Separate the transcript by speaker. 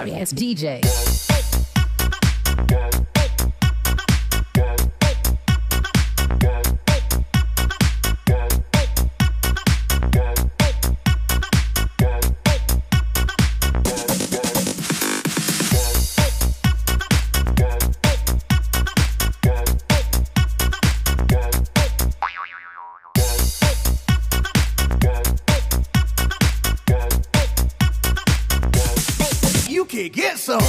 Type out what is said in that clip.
Speaker 1: sorry it's DJ.
Speaker 2: get some.